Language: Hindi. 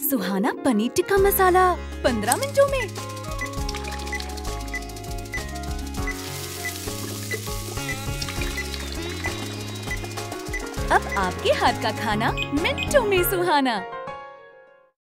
सुहाना पनीर टिक्का मसाला, पंद्रह मिनटों में। अब आपके हाथ का खाना मिनटों में, सुहाना।